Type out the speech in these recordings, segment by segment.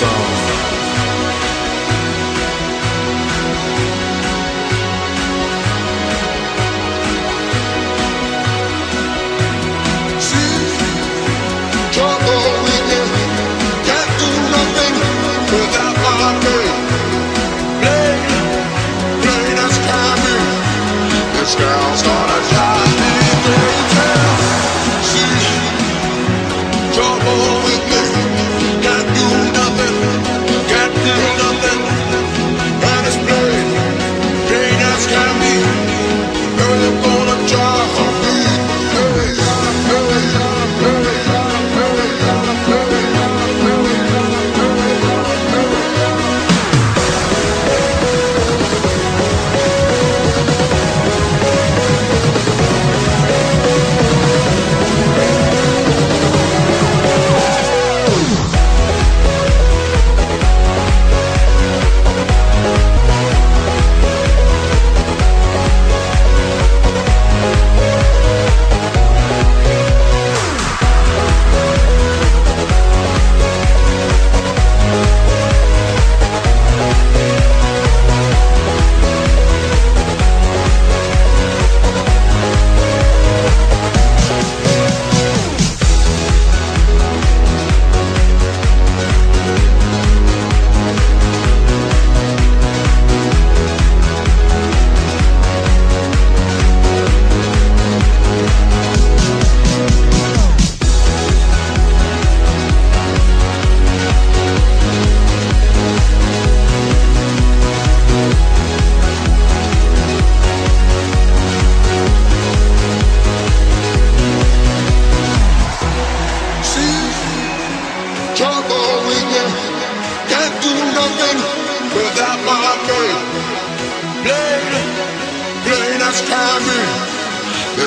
song.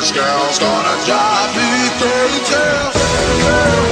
This girl's gonna drive me crazy.